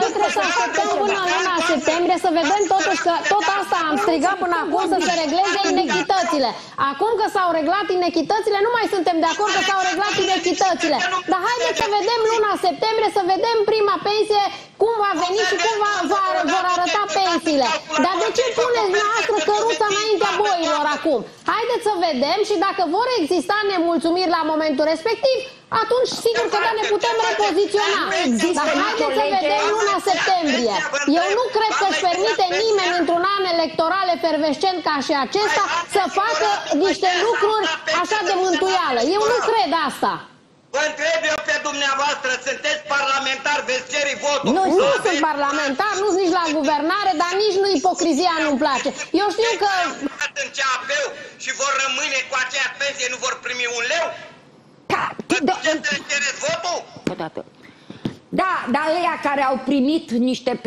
Noi trebuie să așteptăm până în luna septembrie să vedem totuși că tot asta am strigat până acum să se regleze inechitățile. Acum că s-au reglat inechitățile, nu mai suntem de acord că s-au reglat inechitățile. Dar haideți să vedem luna septembrie, să vedem prima pensie, cum va veni și cum va, va, vor arăta pensiile. Dar de ce puneți noastră căruța înaintea boilor acum? Haideți să vedem și dacă vor exista nemulțumiri la momentul respectiv, atunci sigur că da, ne putem repoziționa. Dar haideți să vedem luna septembrie. Eu nu cred că își permite nimeni într-un an electoral efervescent ca și acesta să facă niște lucruri așa de mântuială. Eu nu cred asta. Vă întreb eu pe dumneavoastră, sunteți parlamentar, veți cere votul. Nu, nu sunt parlamentar, nu sunt nici la guvernare, dar nici nu ipocrizia nu-mi place. Eu știu că... în CAP și vor rămâne cu aceea pensie, nu vor primi un leu? Da, Vă da, duceți să cereți votul? odată. Da, dar ăia care au primit niște